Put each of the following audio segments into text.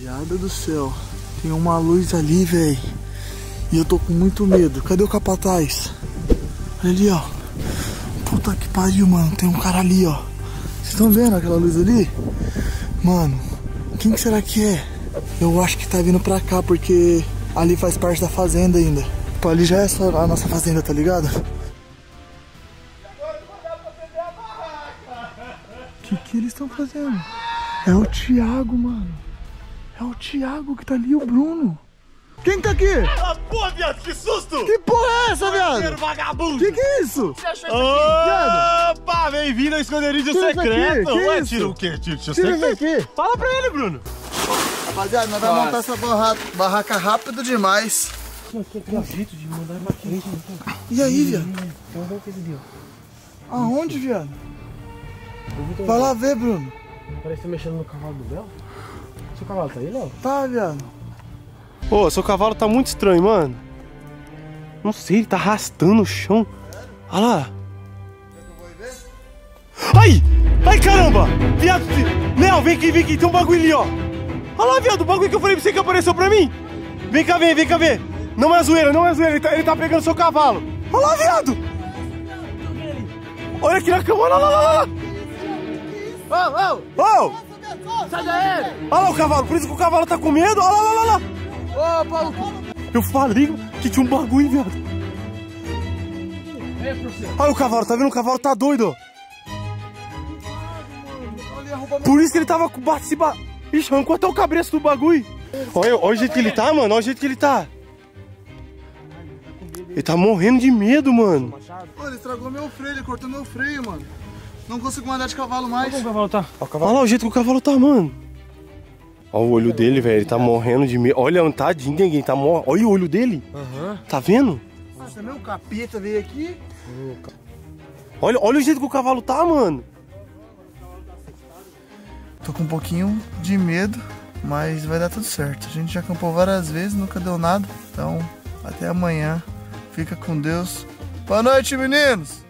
Rapaziada do céu, tem uma luz ali, velho. E eu tô com muito medo. Cadê o capataz? Olha ali, ó. Puta que pariu, mano. Tem um cara ali, ó. Vocês estão vendo aquela luz ali? Mano, quem que será que é? Eu acho que tá vindo pra cá, porque ali faz parte da fazenda ainda. Tipo, ali já é a nossa fazenda, tá ligado? O que que eles estão fazendo? É o Thiago, mano. É o Thiago que tá ali, o Bruno. Quem tá aqui? Ah, porra, viado, que susto! Que porra é essa, viado? vagabundo! Que que é isso? Opa, bem-vindo ao esconderijo Tira isso aqui, secreto! que Ué, isso? tira o quê? Tira o Tira isso secreto? aqui. Fala pra ele, Bruno! Rapaziada, nós vamos montar essa barra- barraca rápido demais. E aí, viado? Aonde, viado? Vai lá ver, Bruno. Parece que tá mexendo no cavalo do Léo. Seu cavalo tá aí, Léo? Tá, viado. Ô, seu cavalo tá muito estranho, mano. Não sei, ele tá arrastando o chão. Olha lá. Ai! Ai, caramba! Viado, vi- Léo, vem aqui, vem aqui, tem um bagulho ali, ó. Olha lá, viado, o bagulho que eu falei pra você que apareceu pra mim. Vem cá, vem, vem cá ver. Não é zoeira, não é zoeira, ele tá, ele tá pegando seu cavalo. Olha lá, viado! Olha aqui na cama, olha lá, olha lá, olha lá. Ô, ô! Ô! Sai daí! Olha lá o cavalo, por isso que o cavalo tá com medo. Olha lá, olha lá, olha lá. Ô, Paulo! Eu falei que tinha um bagulho, viado. É. Olha o cavalo, tá vendo? O cavalo tá doido. Por isso que ele tava com bate se ba... Ixi, arrancou até o cabreço do bagulho. Olha, olha o jeito que ele tá, mano. Olha o jeito que ele tá. Ele tá morrendo de medo, mano. Pô, ele estragou meu freio, ele cortou meu freio, mano. Não consigo andar de cavalo mais. Como o cavalo tá? Olha lá o jeito que o cavalo tá, mano. Olha o olho dele, velho. Ele tá morrendo de medo. Olha, tadinho, ninguém tá morrendo. Olha o olho dele. Aham. Tá vendo? Ah, também o capeta veio aqui. Olha, olha o jeito que o cavalo tá, mano. Tô com um pouquinho de medo, mas vai dar tudo certo. A gente já acampou várias vezes, nunca deu nada. Então, até amanhã. Fica com Deus. Boa noite, meninos!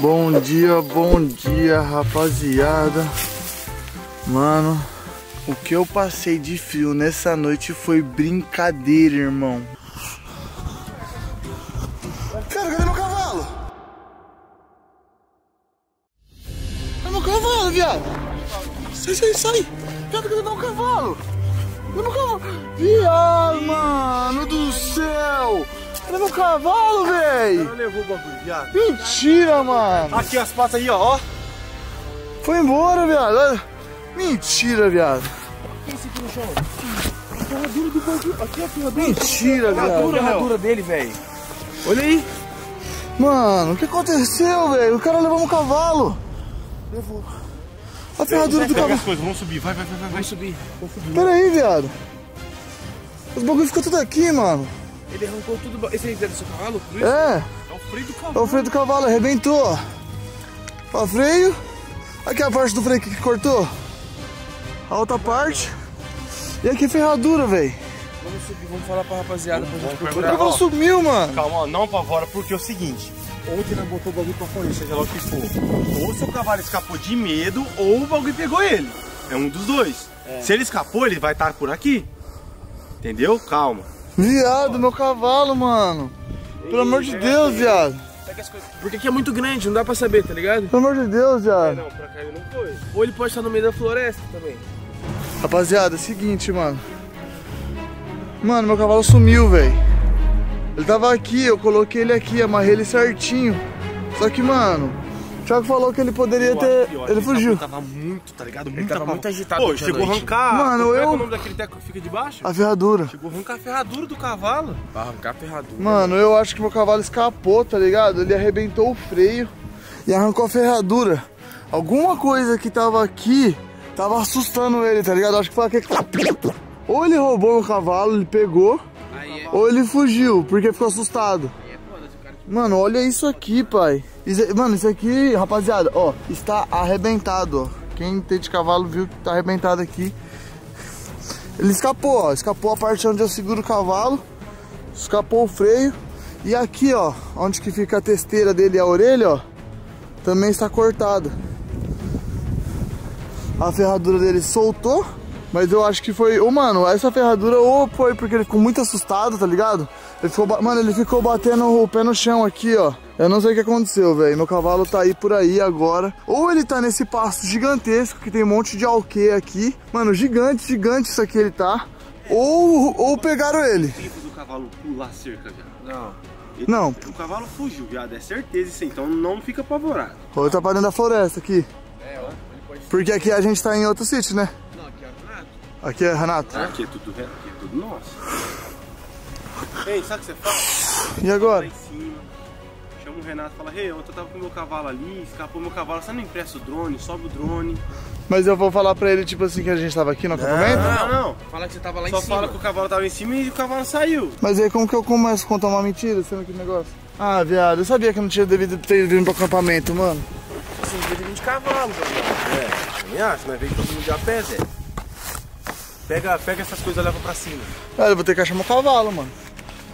Bom dia, bom dia, rapaziada. Mano, o que eu passei de frio nessa noite foi brincadeira, irmão. Cara, cadê meu cavalo? Cadê meu cavalo, viado? Sai, sai, sai! Viado, cadê meu cavalo? Cadê meu cavalo? Viado, mano do céu! Cadê meu cavalo, véi? levou o bagulho, viado. Mentira, mano! Aqui as patas aí, ó. ó. Foi embora, viado. Olha. Mentira, viado. Aqui a ferradura. Mentira, A viado. ferradura dele, velho. Olha aí. Mano, o que aconteceu, velho? O cara levou um cavalo. Levou. A ferradura do cavalo. as coisas, vamos subir. Vai, vai, vai, vai. Vai subir. Subir. Pera aí, viado. Os bagulho ficou tudo aqui, mano. Ele arrancou tudo. Esse aí é do seu cavalo? Por? É, É o freio do é cavalo. o freio do cavalo, arrebentou. Ó, freio. Aqui a parte do freio que cortou. A outra parte. E aqui a ferradura, velho. Vamos subir, vamos falar pra rapaziada pra gente O procurar. cavalo sumiu, mano. Calma, ó, não apavora, porque é o seguinte. Ou que não botou o bagulho pra fora, seja lá o que for. Ou seu cavalo escapou de medo, ou o bagulho pegou ele. É um dos dois. Se ele escapou, ele vai estar por aqui. Entendeu? Calma. Viado, meu cavalo, mano. Pelo amor de Deus, viado. Porque aqui é muito grande, não dá pra saber, tá ligado? Pelo amor de Deus, viado. Não, pra cá ele não foi. Ou ele pode estar no meio da floresta também. Rapaziada, é o seguinte, mano. Mano, meu cavalo sumiu, velho. Ele tava aqui, eu coloquei ele aqui, amarrei ele certinho. Só que, mano, Thiago falou que ele poderia ter. Ele fugiu. Tava muito, tá ligado? Ele tava muito agitado. Pô, chegou a arrancar. Mano, Como é que é o eu. nome daquele teco que fica debaixo? A ferradura. Chegou a arrancar a ferradura do cavalo. Pra arrancar a ferradura. Mano, eu acho que meu cavalo escapou, tá ligado? Ele arrebentou o freio e arrancou a ferradura. Alguma coisa que tava aqui tava assustando ele, tá ligado? Acho que foi aquele. Ou ele roubou meu cavalo, ele pegou, Aí é. ou ele fugiu, porque ficou assustado. Aí é foda, se o cara. Mano, olha isso aqui, pai. Isso- mano, isso aqui, rapaziada, ó, está arrebentado, ó. Quem tem de cavalo viu que tá arrebentado aqui. Ele escapou, ó. Escapou a parte onde eu seguro o cavalo. Escapou o freio. E aqui, ó, onde que fica a testeira dele e a orelha, ó. Também está cortada. a ferradura dele soltou. Mas eu acho que foi. Ô, mano, essa ferradura ou foi porque ele ficou muito assustado, tá ligado? Ele ficou, mano, ele ficou batendo o pé no chão aqui, ó. Eu não sei o que aconteceu, velho. Meu cavalo tá aí por aí agora. Ou ele tá nesse pasto gigantesco que tem um monte de alquê aqui. Mano, gigante, gigante isso aqui ele tá. Ou, ou pegaram ele. Tempo do cavalo pular a cerca, viado. Não. Ele- Não. O cavalo fugiu, viado. É certeza isso aí. Então não fica apavorado. Ou ele tá pra dentro da floresta aqui. É, ó. Ele pode... Porque aqui a gente tá em outro sítio, né? Aqui é Renato. Aqui é tudo, aqui é tudo nosso. Ei, sabe o que você faz? E Lá agora? em cima. Chama o Renato e fala, Rei, ontem eu tava com meu cavalo ali, escapou meu cavalo, você não empresta o drone, sobe o drone. Mas eu vou falar pra ele, tipo assim, que a gente tava aqui no acampamento. Não, não. Fala que você tava lá Só em cima. fala que o cavalo tava em cima e o cavalo saiu. Mas aí como que eu começo a contar uma mentira, sendo que negócio? Ah, viado, eu sabia que eu não tinha devido ter vindo pro acampamento, mano. Assim, devia ter 20 cavalos, velho. É, também acho, nós veio todo mundo de a pé, Zé. Pega, pega essas coisas e leva pra cima. Ah, eu vou ter que achar meu cavalo, mano.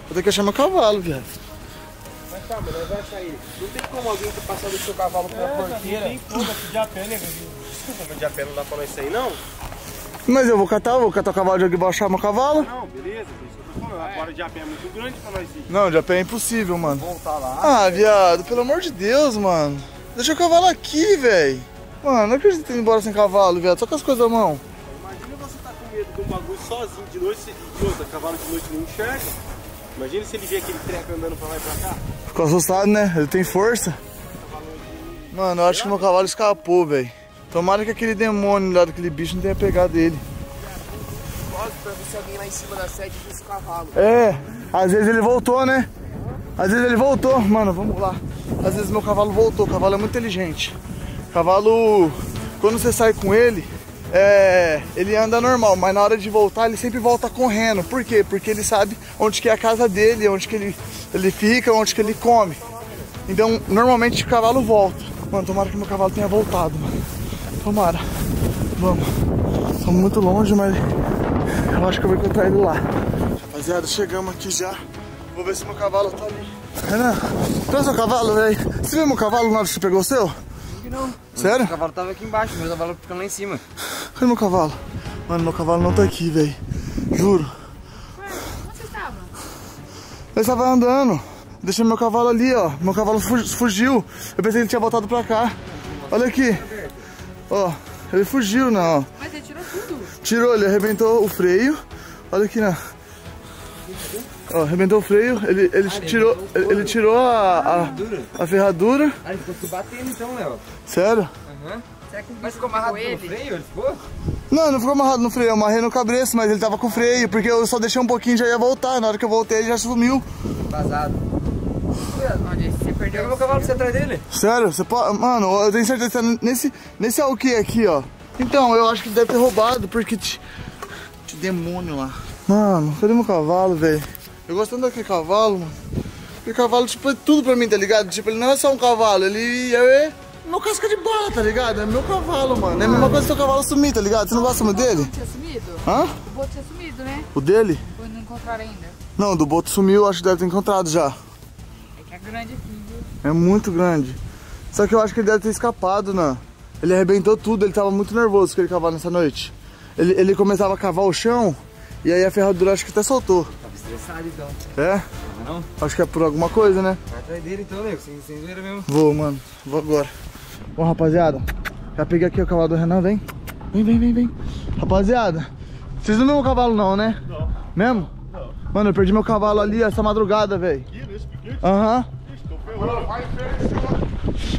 Vou ter que achar meu cavalo, viado. Mas calma, nós vai sair. Não tem como alguém ter passado o seu cavalo pela porteira. Tem como aqui de a pé, né? Desculpa, mas de a pé não dá pra nós sair, não? Mas eu vou catar, vou catar o cavalo de alguém e achar meu cavalo. Não, beleza, falando. Agora de a pé é muito grande pra nós ir. Não, de a pé é impossível, mano. Voltar lá. Ah, viado, pelo amor de Deus, mano. Deixa o cavalo aqui, velho. Mano, não acredito em ir embora sem cavalo, viado. Só com as coisas à mão. Sozinho de noite e outra, cavalo de noite não enxerga. Imagina se ele vê aquele treco andando pra lá e pra cá. Ficou assustado, né? Ele tem força. Mano, eu acho que meu cavalo escapou, velho. Tomara que aquele demônio lá daquele bicho não tenha pegado ele. Pra ver se alguém lá em cima da sede viu esse cavalo. É, às vezes ele voltou, né? Às vezes ele voltou, mano, vamos lá. Às vezes meu cavalo voltou, o cavalo é muito inteligente. Cavalo, quando você sai com ele, é, ele anda normal, mas na hora de voltar ele sempre volta correndo. Por quê? Porque ele sabe onde que é a casa dele, onde que ele, ele fica, onde que ele come. Então, normalmente o cavalo volta. Mano, tomara que meu cavalo tenha voltado, mano. Tomara. Vamos. Estamos muito longe, mas eu acho que eu vou encontrar ele lá. Rapaziada, chegamos aqui já. Vou ver se meu cavalo tá ali. Renan, traz seu cavalo, velho. Você viu meu cavalo na hora que você pegou o seu? Não. Sério? O cavalo tava aqui embaixo, meu cavalo ficando lá em cima. Cadê meu cavalo? Mano, meu cavalo não tá aqui, velho. Juro. Onde você estava? Ele estava andando. Deixei meu cavalo ali, ó. Meu cavalo fu- fugiu. Eu pensei que ele tinha voltado pra cá. Olha aqui. Ó, ele fugiu, não, ó. Mas você tirou tudo. Tirou, ele arrebentou o freio. Olha aqui, né? Ó, arrebentou o freio. Ele, ele tirou, ele, ele tirou a, a, a ferradura. Ah, ele ficou se batendo então, Léo. Sério? Será que o Mas bicho ficou amarrado pegou no ele? freio? Ele ficou? Não, não ficou amarrado no freio. Eu amarrei no cabreço, mas ele tava com freio. Porque eu só deixei um pouquinho e já ia voltar. Na hora que eu voltei, ele já sumiu. Vazado. Onde você perdeu Pega o meu cavalo pra você atrás dele. Sério? Você pode... Mano, eu tenho certeza que tá nesse, nesse alquê aqui, ó. Então, eu acho que ele deve ter roubado, porque... T... T- demônio lá. Mano, cadê meu cavalo, velho? Eu gosto tanto daquele cavalo, mano. Aquele cavalo, tipo, é tudo pra mim, tá ligado? Tipo, ele não é só um cavalo, ele é... Meu casca de bola, tá ligado? É meu cavalo, mano. É a mesma coisa que seu cavalo sumir, tá ligado? Você não gosta muito O dele? Boto tinha sumido? Hã? O Boto tinha sumido, né? O dele? Ou não encontraram ainda? Não, do Boto sumiu, acho que deve ter encontrado já. É que é grande aqui, viu? É muito grande. Só que eu acho que ele deve ter escapado, né? Ele arrebentou tudo, ele tava muito nervoso com aquele cavalo nessa noite. Ele, ele começava a cavar o chão e aí a ferradura acho que até soltou. Tava estressado então. É? Não, não. Acho que é por alguma coisa, né? Vai atrás dele então, nego. Sem, sem zoeira mesmo. Vou, mano. Vou agora. Bom, rapaziada. Já peguei aqui o cavalo do Renan, vem. Vem, vem, vem, vem. Rapaziada, vocês não viram meu cavalo não, né? Não. Mesmo? Não. Mano, eu perdi meu cavalo ali essa madrugada, velho. Aham.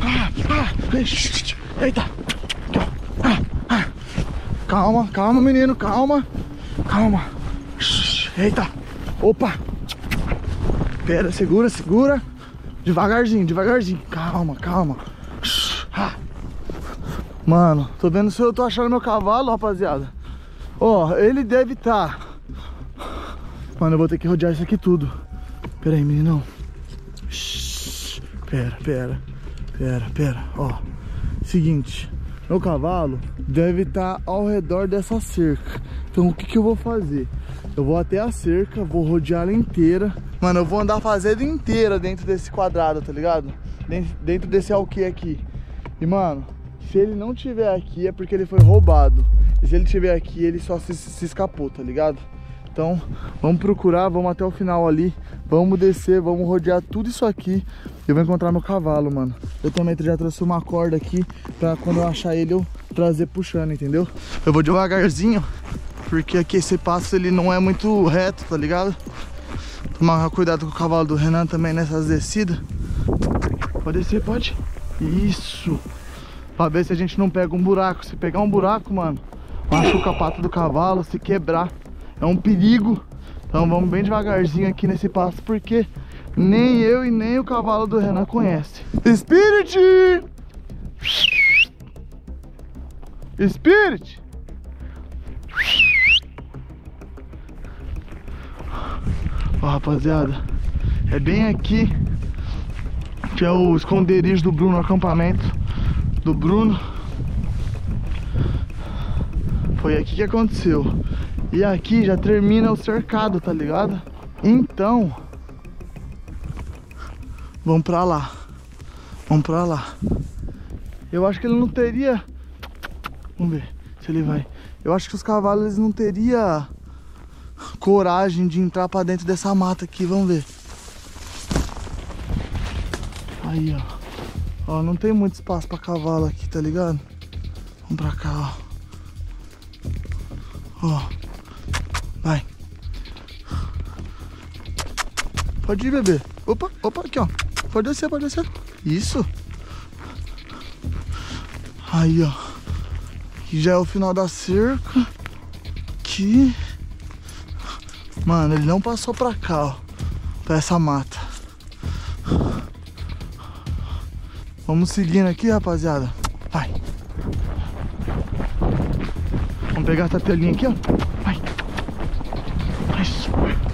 Ah, ah, ixi, Eita. Ah, ah. Calma, calma, menino, calma. Calma. Eita. Opa. Pera, segura, segura. Devagarzinho, devagarzinho. Calma, calma. Ah. Mano, tô vendo se eu tô achando meu cavalo, rapaziada. Ó, ele deve estar. Tá. Mano, eu vou ter que rodear isso aqui tudo. Pera aí, meninão. Shhh. Pera, pera. Pera, pera. Ó. Seguinte. Meu cavalo deve estar ao redor dessa cerca. Então o que, que eu vou fazer? Eu vou até a cerca, vou rodear ela inteira. Mano, eu vou andar a fazenda inteira dentro desse quadrado, tá ligado? Dentro, dentro desse alquê aqui. E, mano, Se ele não tiver aqui é porque ele foi roubado. E se ele tiver aqui, ele só se, se escapou, tá ligado? Então, vamos procurar, vamos até o final ali. Vamos descer, vamos rodear tudo isso aqui. Eu vou encontrar meu cavalo, mano. Eu também já trouxe uma corda aqui pra quando eu achar ele eu trazer puxando, entendeu? Eu vou devagarzinho, porque aqui esse passo ele não é muito reto, tá ligado? Tomar cuidado com o cavalo do Renan também nessas descidas. Pode descer, pode. Isso. Pra ver se a gente não pega um buraco. Se pegar um buraco, mano, machuca a pata do cavalo, se quebrar. É um perigo. Então vamos bem devagarzinho aqui nesse passo, porque nem eu e nem o cavalo do Renan conhece. Spirit! Spirit! Ó, rapaziada, é bem aqui que é o esconderijo do Bruno, o acampamento do Bruno. Foi aqui que aconteceu. E aqui já termina o cercado, tá ligado? Então, vamos pra lá. Vamos pra lá. Eu acho que ele não teria... Vamos ver se ele vai. Eu acho que os cavalos eles não teria coragem de entrar pra dentro dessa mata aqui. Vamos ver. Aí, ó. Ó, não tem muito espaço pra cavalo aqui, tá ligado? Vamos pra cá, ó. Ó. Vai. Pode ir, bebê. Opa, opa, aqui, ó. Pode descer, pode descer. Isso. Aí, ó. Aqui já é o final da cerca. Aqui. Mano, ele não passou pra cá, ó. Pra essa mata. Vamos seguindo aqui, rapaziada. Vai. Vamos pegar essa telinha aqui, ó. Vai. Isso.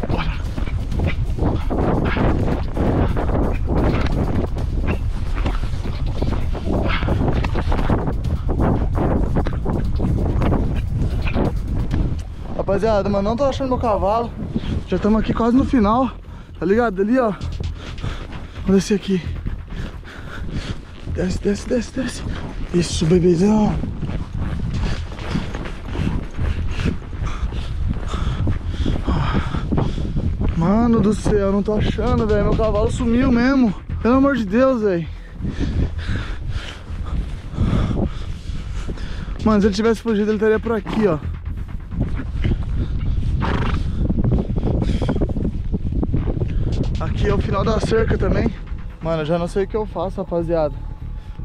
Bora. Rapaziada, mas não tô achando meu cavalo. Já estamos aqui quase no final. Tá ligado? Ali, ó. Vamos descer aqui. Desce, desce, desce, desce. Isso, bebezão. Mano do céu, não tô achando, velho. Meu cavalo sumiu mesmo. Pelo amor de Deus, velho. Mano, se ele tivesse fugido, ele estaria por aqui, ó. Aqui é o final da cerca também. Mano, já não sei o que eu faço, rapaziada.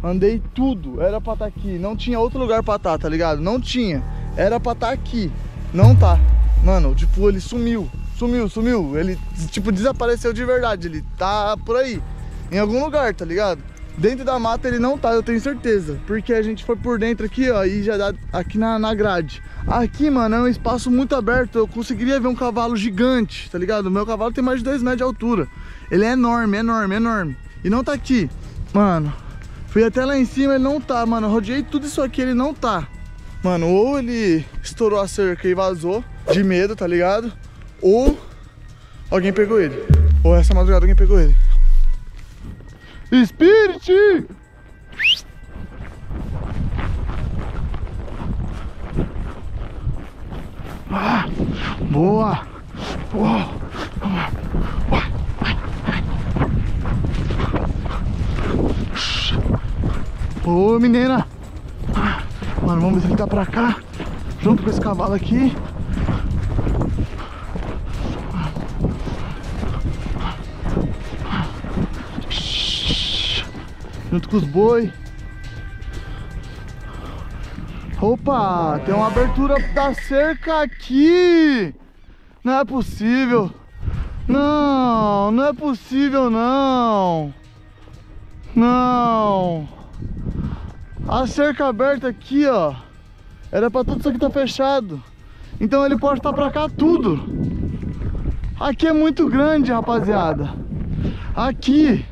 Andei tudo, era pra estar tá aqui. Não tinha outro lugar pra estar, tá, tá ligado? Não tinha. Era pra estar tá aqui. Não tá. Mano, tipo, ele sumiu. Sumiu, sumiu. Ele, tipo, desapareceu de verdade. Ele tá por aí. Em algum lugar, tá ligado? Dentro da mata ele não tá, eu tenho certeza. Porque a gente foi por dentro aqui, ó, e já dá aqui na, na grade. Aqui, mano, é um espaço muito aberto. Eu conseguiria ver um cavalo gigante, tá ligado? O meu cavalo tem mais de 2 metros de altura. Ele é enorme, enorme, enorme. E não tá aqui. Mano, fui até lá em cima, ele não tá, mano. rodeei tudo isso aqui, ele não tá. Mano, ou ele estourou a cerca e vazou de medo, tá ligado? Ou alguém pegou ele. Ou essa madrugada alguém pegou ele. Spirit! Ah, boa! Boa! Ô menina! Mano, vamos ver se ele tá pra cá Junto com esse cavalo aqui junto com os boi. Opa, tem uma abertura da cerca aqui. Não é possível. Não, não é possível não. Não. A cerca aberta aqui, ó. Era pra tudo isso aqui tá fechado. Então ele pode estar pra cá tudo. Aqui é muito grande, rapaziada. Aqui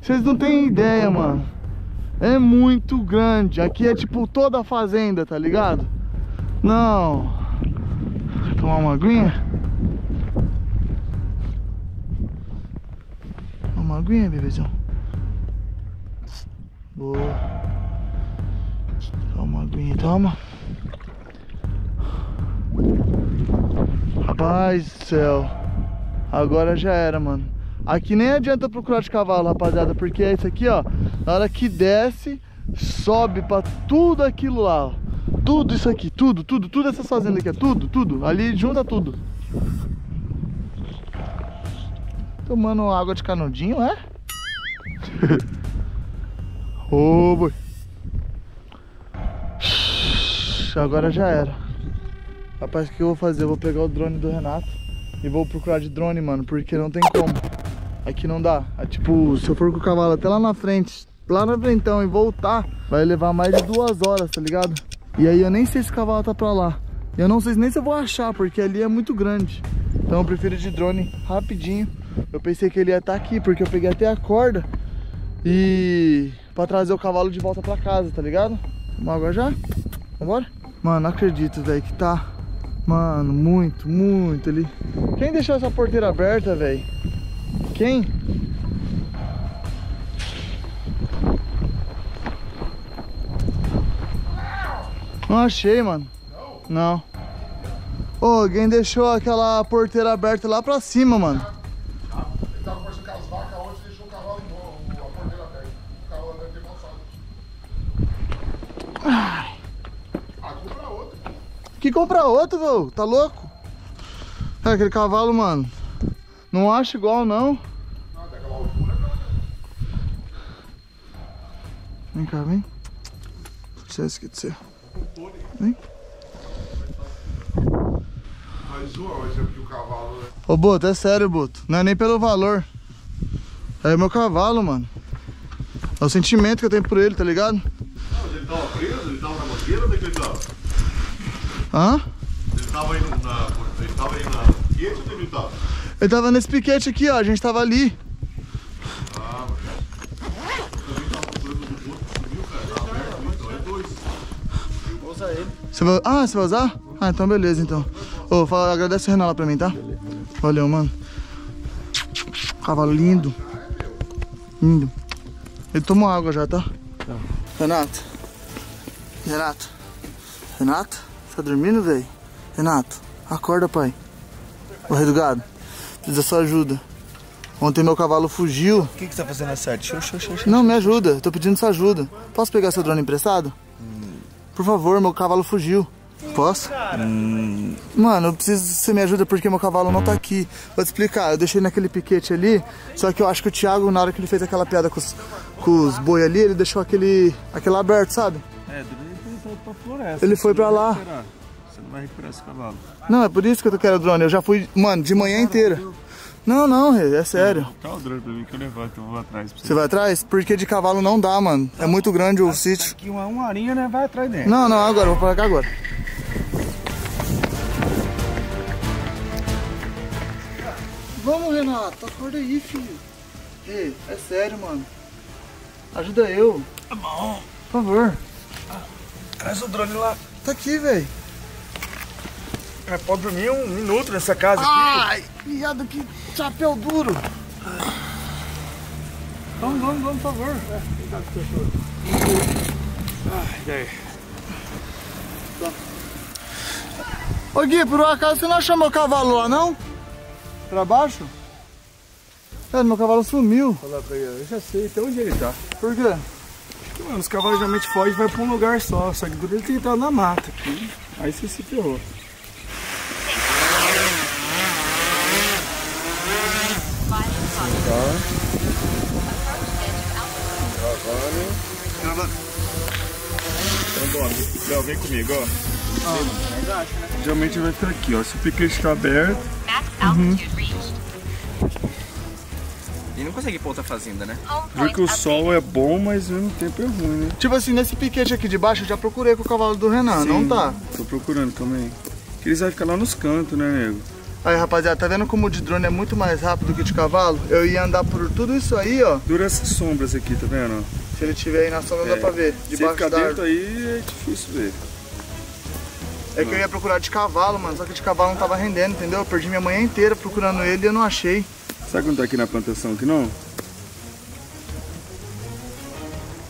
vocês não têm ideia, mano. É muito grande. Aqui é tipo toda a fazenda, tá ligado? Não. Quer tomar uma aguinha? Uma aguinha, bebezão. Boa. Aguinha, toma. Rapaz do céu. Agora já era, mano. Aqui nem adianta procurar de cavalo, rapaziada, porque é isso aqui, ó. Na hora que desce, sobe pra tudo aquilo lá, ó. Tudo isso aqui, tudo, tudo, tudo essas fazendas aqui, é tudo, tudo. Ali junta tudo. Tomando água de canudinho, é? Ô, boi. Agora já era. Rapaz, o que eu vou fazer? Eu vou pegar o drone do Renato e vou procurar de drone, mano, porque não tem como. Aqui não dá. É, tipo, se eu for com o cavalo até lá na frente, lá na frentão e voltar, vai levar mais de duas horas, tá ligado? E aí eu nem sei se o cavalo tá pra lá. Eu não sei nem se eu vou achar, porque ali é muito grande. Então eu prefiro de drone rapidinho. Eu pensei que ele ia estar tá aqui, porque eu peguei até a corda e... Pra trazer o cavalo de volta pra casa, tá ligado? Vamos agora já? Vambora? Mano, não acredito, velho, que tá... Mano, muito, muito ali. Quem deixou essa porteira aberta, velho? Quem? Não achei, mano. Não. Ô, oh, alguém deixou aquela porteira aberta lá pra cima, mano. Ele tava conversando com as vacas onde deixou o cavalo em a porteira aberta. O cavalo deve ter passado. Ai. Ah, compra outro. Que comprar outro, vô? Tá louco? É aquele cavalo, mano. Não acho igual, não. Não, não. Vem cá, vem. Eu esquecer. Vem. Mas o exemplo que o cavalo. né? Ô, Boto, é sério, Boto. Não é nem pelo valor. É meu cavalo, mano. É o sentimento que eu tenho por ele, tá ligado? Mas ele tava preso? Ele tava na mangueira? Onde é que ele tava? Hã? Ele tava indo na. Ele tava indo na piquete onde ele tava? Ele tava nesse piquete aqui, ó. A gente tava ali. Ah. Você vai... Ah, você vai usar? Ah, então beleza, então. Ô, fala, agradece o Renan lá pra mim, tá? Valeu, mano. Cavalo lindo. Lindo. Ele tomou água já, tá? Renato. Renato. Renato? Tá dormindo, velho? Renato, acorda, pai. Ô, rei do gado. Precisa da sua ajuda. Ontem meu cavalo fugiu. O que, que você tá fazendo a xoxa. Não, me ajuda. Tô pedindo sua ajuda. Posso pegar seu drone emprestado? Por favor, meu cavalo fugiu. Posso? Mano, eu preciso que você me ajuda porque meu cavalo não tá aqui. Vou te explicar. Eu deixei naquele piquete ali. Só que eu acho que o Thiago, na hora que ele fez aquela piada com os, com os boi ali, ele deixou aquele, aquele aberto, sabe? É, pra floresta. Ele foi pra lá. Você não vai recuperar esse cavalo. Não, é por isso que eu quero drone. Eu já fui, mano, de manhã inteira. Não, não, Rei, é sério. Tá o drone pra mim que eu levanto, eu vou atrás você. Você vai atrás? Porque de cavalo não dá, mano. É muito grande o sítio. Aqui uma, uma horinha, né? Vai atrás dele. Não, não, agora, vou pra cá agora. Vamos, Renato, acorda aí, filho. Ei, é sério, mano. Ajuda eu. Tá bom. Por favor. Traz o drone lá. Tá aqui, velho. É, pode dormir um minuto nessa casa aqui. Ai, viado, que chapéu duro. Vamos, vamos, vamos, por favor. E aí? Ô Gui, por um acaso você não achou meu cavalo lá, não? Pra baixo? É, meu cavalo sumiu. Fala pra ele, eu já sei até onde ele tá. Por quê? Mano, os cavalos geralmente fogem e vai pra um lugar só. Só que duro ele tem que entrar na mata aqui. Aí você se ferrou. Então, bom, Léo, vem comigo, ó. Geralmente vai ficar aqui, ó. Se o piquete tá aberto, Max altitude reached. Não consegui ir pra outra fazenda, né? Point que o updated. sol é bom, mas ao mesmo tempo é ruim, né? Tipo assim, nesse piquete aqui de baixo eu já procurei com o cavalo do Renan, não Sim, tá? Tô procurando também. Que eles vão ficar lá nos cantos, né, nego? Aí, rapaziada, tá vendo como o de drone é muito mais rápido que o de cavalo? Eu ia andar por tudo isso aí, ó. Dura essas sombras aqui, tá vendo? Se ele tiver aí na sombra, dá É. pra ver. Se Debaixo ficar da dentro aí, é difícil ver. É que eu ia procurar de cavalo, mano. Só que de cavalo não tava rendendo, entendeu? Eu perdi minha manhã inteira procurando ele e eu não achei. Sabe quando tá aqui na plantação aqui, não?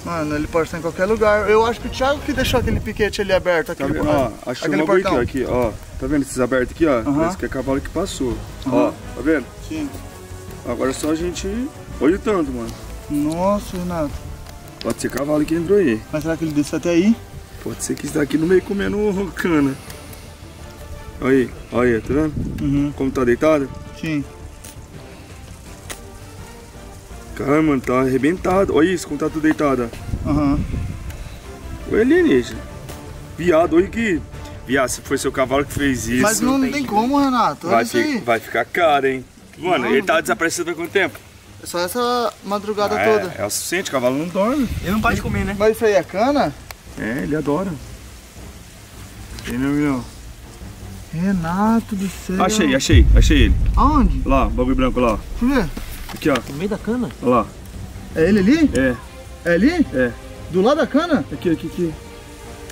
Mano, ele pode estar em qualquer lugar. Eu acho que o Thiago que deixou aquele piquete ali aberto. Tá Aquele, vendo? Ó, achou aquele um portão. aqui, ó. Tá vendo esses abertos aqui, ó? Esse que é cavalo que passou. Ó, tá vendo? Sim. Agora é só a gente. Olha o tanto, mano. Nossa, Renato. Pode ser cavalo que entrou aí. Mas será que ele desceu até aí? Pode ser que está aqui no meio comendo cana. Olha aí, olha aí, tá vendo? Uhum. Como tá deitado? Sim. Caramba, mano, tá arrebentado. Olha isso, como tá tudo deitado. Aham. Olha alienígena. Viado, olha aqui. Viado, se foi seu cavalo que fez isso. Mas não, não tem como, Renato. Olha vai, isso fi- vai ficar caro, hein? Mano, Não, ele tá desaparecido há quanto tempo? É só essa madrugada é, toda. é o suficiente, o cavalo não dorme. Ele não para de comer, né? Mas isso aí é cana? É, ele adora. Entendeu, meu? Renato do céu. Achei, achei, achei ele. Aonde? Lá, bagulho branco lá. Deixa eu ver. Aqui, ó. No meio da cana? Olha lá. É ele ali? É, É ali? é. Do lado da cana? Aqui, aqui, aqui.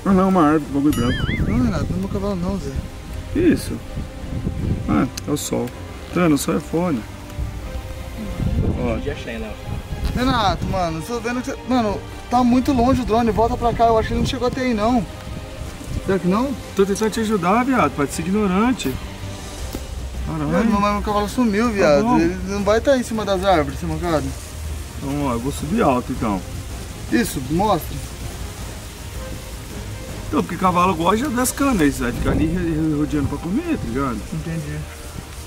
Ah não, uma árvore, bagulho branco. Não, Renato, não é meu cavalo não, Zé. Que isso? Ah, é o sol. Tá vendo? O sol é foda. Ó. Renato, mano, tô vendo que você... Mano, tá muito longe o drone, volta pra cá. Eu acho que ele não chegou até aí, não. Será que não? tô tentando te ajudar, viado, pra ser ignorante. Caralho. mas meu cavalo sumiu, viado. bom. ele não vai estar em cima das árvores, esse mancado. Então, ó, eu vou subir alto então. Isso, mostra. Então, porque cavalo gosta das canas, vai ficar ali ro- rodeando pra comer, tá ligado? Entendi.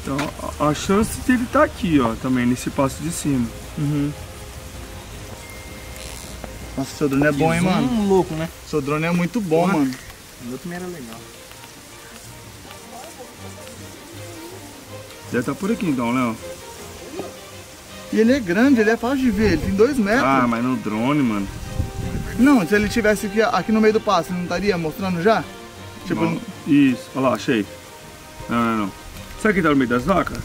Então, a, a chance dele tá aqui, ó, também, nesse passo de cima. Nossa, seu drone é bom, hein, mano. Um louco, né? Seu drone é muito bom, mano. O meu também era legal. Deve estar por aqui então, Léo. E ele é grande, ele é fácil de ver, ele tem dois metros. Ah, mas no drone, mano. Não, se ele tivesse aqui, aqui no meio do passo, ele não estaria mostrando já? Tipo, Não. Isso, olha lá, achei. Não, não, não. Será que ele tá no meio das vacas?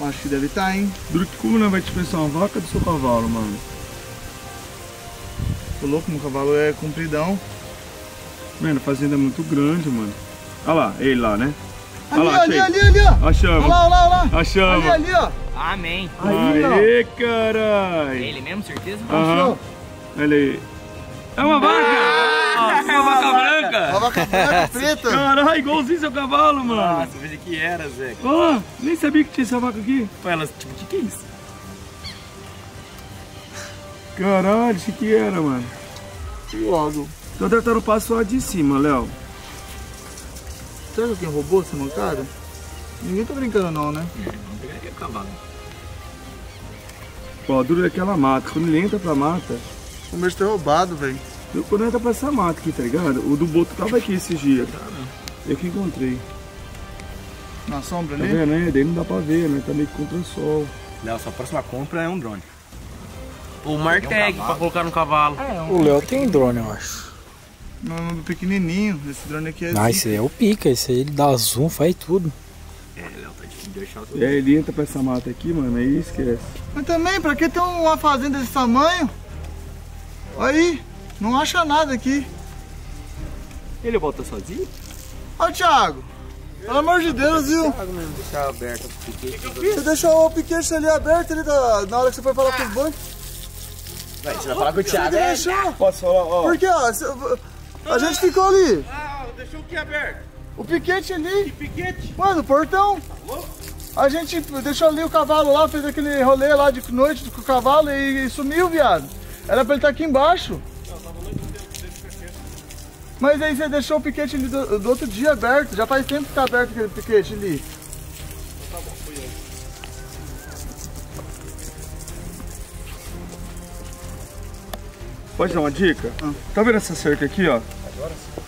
acho que deve estar, hein? Duro que como não vai te pensar uma vaca do seu cavalo, mano? Tô louco, meu cavalo é compridão. Mano, a fazenda é muito grande, mano. Olha lá, ele lá, né? Ali, Olha lá, ali, ali, ali, ó. Olha Achamos. lá, olha lá, olha lá. Ali, Achamos. ali, ó. Amém. Aí. Aê, carai. É ele mesmo, certeza? Aham. Olha aí. É uma vaca! É uma vaca branca! Uma vaca branca, preta. Caralho, igualzinho seu cavalo, mano. Nossa, eu pensei que era, Zé. Ó, nem sabia que tinha essa vaca aqui. Pô, elas, tipo, o que que é isso? Caralho, isso que era, mano. Logo. Então deve estar no passo lá de cima, Léo. Será que alguém roubou essa mancada? Ninguém tá brincando não, né? Não pegaria cavalo. Ó, duro daquela mata. Quando ele entra pra mata, O meu de ter roubado, velho. eu quando entra pra essa mata aqui, tá ligado? O do Boto tava aqui esses dias. Eu que encontrei. Na sombra Tá ali. vendo, né? Daí não dá pra ver, né? Tá meio que contra o sol. Léo, sua próxima compra é um drone. O Marteg pra colocar no cavalo. O Léo tem drone, eu acho. No pequenininho. Esse drone aqui é Ah, assim. esse aí é o pica, esse aí ele dá zoom, faz tudo. É, Léo, tá difícil de deixar o E aí ele entra pra essa mata aqui, mano, aí esquece. Mas também, pra que ter uma fazenda desse tamanho? Aí, não acha nada aqui. Ele volta sozinho? Ó, Thiago. Pelo amor de Deus, viu? Deixar aberto. Você deixou o piquete ali aberto ali da- na hora que você foi falar com os bancos. Vai, você vai falar com o Thiago, é? deixou. Posso falar, ó? Por quê? ó? A gente ficou ali. Ah, deixou o que aberto? O piquete ali. Que piquete? Mano, o portão. A gente deixou ali o cavalo lá, fez aquele rolê lá de noite com o cavalo e, sumiu, viado. Era pra ele estar aqui embaixo. Mas aí você deixou o piquete ali do, do outro dia aberto. Já faz tempo que tá aberto aquele piquete ali. Pode dar uma dica? Tá vendo essa cerca aqui, ó?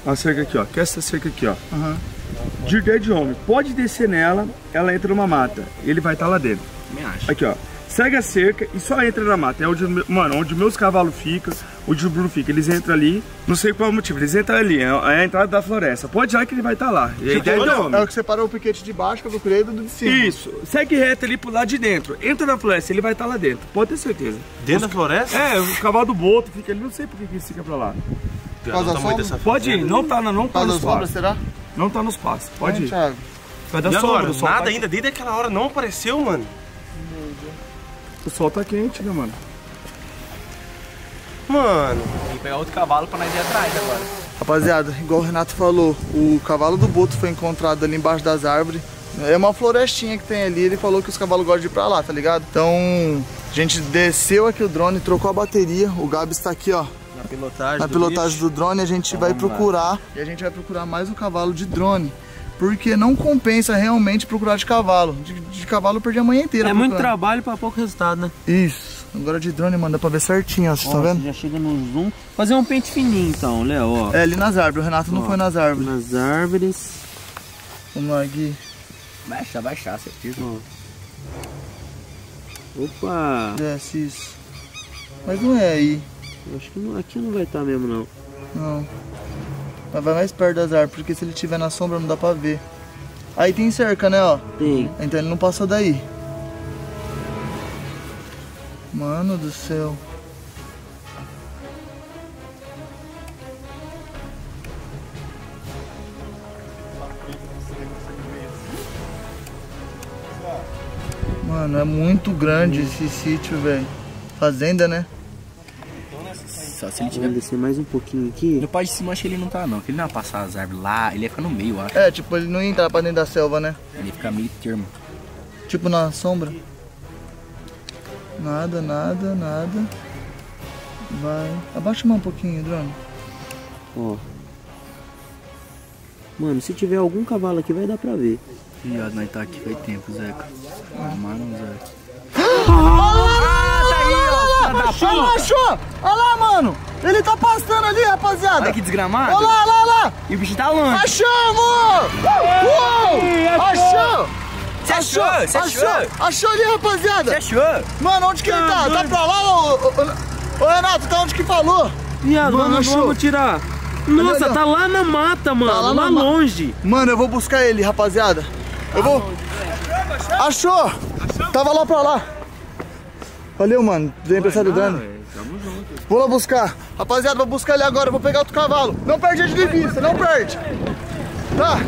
A cerca aqui, ó. Que é essa cerca aqui, ó. Aham. De ideia de homem. Pode descer nela, ela entra numa mata. Ele vai estar lá dentro. Me acho. Aqui, ó. Segue a cerca e só entra na mata. É onde, mano, onde meus cavalos ficam, onde o Bruno fica. Eles entram ali, não sei qual é o motivo, eles entram ali, é a entrada da floresta. Pode ir lá que ele vai estar lá. É a ideia de É homem. o que separou o piquete de baixo do credo do de cima. Isso, segue reto ali pro lado de dentro. Entra na floresta, ele vai estar lá dentro. Pode ter certeza. Dentro da floresta? É, o cavalo do boto fica ali, não sei por que ele fica pra lá. Por causa da sombra? Pode ir, não tá, na- não Por tá nos sombras, passos. será? Não tá nos passos, pode ir. Thiago? Vai dar E sombra, agora? o sol Nada tá- ainda, desde aquela hora não apareceu, mano. O sol tá quente, né, mano? Mano, Tem que pegar outro cavalo pra nós ir atrás agora. Rapaziada, igual o Renato falou, o cavalo do Boto foi encontrado ali embaixo das árvores. É uma florestinha que tem ali, ele falou que os cavalos gostam de ir pra lá, tá ligado? Então, a gente desceu aqui o drone, trocou a bateria, o Gabs tá aqui, ó, Na pilotagem. na do pilotagem do drone, a gente vai Vamos lá. procurar, e a gente vai procurar mais o cavalo de drone. Porque não compensa realmente procurar de cavalo. De, de cavalo eu perdi a manhã inteira. É muito procurando. trabalho pra pouco resultado, né? Isso. Agora de drone, mano, dá pra ver certinho, ó. Vocês estão Ó, vendo? Já chega no zoom. Fazer um pente fininho então, Léo, ó. É, ali nas árvores. O Renato não Ó. foi nas árvores. Nas árvores. Vamos lá, Gui. Baixa, baixar, certeza. Opa! Desce isso. Mas não é aí. Acho que não- aqui não vai estar mesmo não. Não. Mas vai mais perto das árvores, porque se ele estiver na sombra não dá pra ver. Aí tem cerca, né, ó. Tem. Então ele não passou daí. Mano do céu. Mano, é muito grande esse sítio, velho. Fazenda, né? Só se ele tiver descer mais um pouquinho aqui. No parte de cima acho que ele não tá não. Que ele não ia passar as árvores lá, ele ia ficar no meio, acho. É, tipo, ele não ia entrar pra dentro da selva, né? Ele ia ficar meio termo. Tipo na sombra. Nada, nada, nada. Vai. Abaixa mais um pouquinho, drone. Ó. Mano, se tiver algum cavalo aqui vai dar pra ver. Ó, nós tá aqui faz tempo, Zeca. Mano, Zeca. Achou, achou! Olha lá, mano! Ele tá passando ali, rapaziada! Olha que desgramado. Olha lá, olha lá, olha lá! E o bicho tá longe. Achamos! Uou! Achou! Achou? Você achou? Achou! Achou ali, rapaziada! Você achou? Mano, onde que ele tá? Tá pra lá, ô, ô, ô, ô, Renato, tá onde que falou? Viado, Mano, vamos, achou. vamos tirar. Nossa, tá lá na mata, mano. lá lá ma- longe. Mano, eu vou buscar ele, rapaziada. Eu vou. Achou! Tava lá pra lá. Valeu, mano. Vem emprestar do drone. Tamo junto. Vou lá buscar. Rapaziada, vou buscar ele agora. Vou pegar outro cavalo. Não perde ele de vista, não perde. Tá.